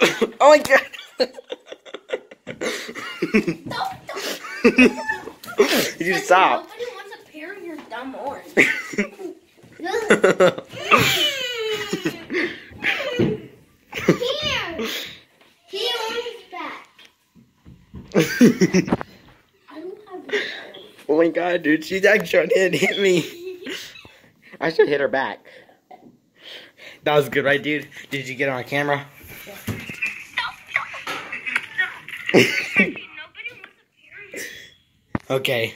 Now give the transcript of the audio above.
Oh my god. you stop. Nobody wants a pair of your dumb orange. Here. He back. I don't have oh my god, dude. She's actually trying to hit me. I should hit her back. That was good, right, dude? Did you get on camera? okay.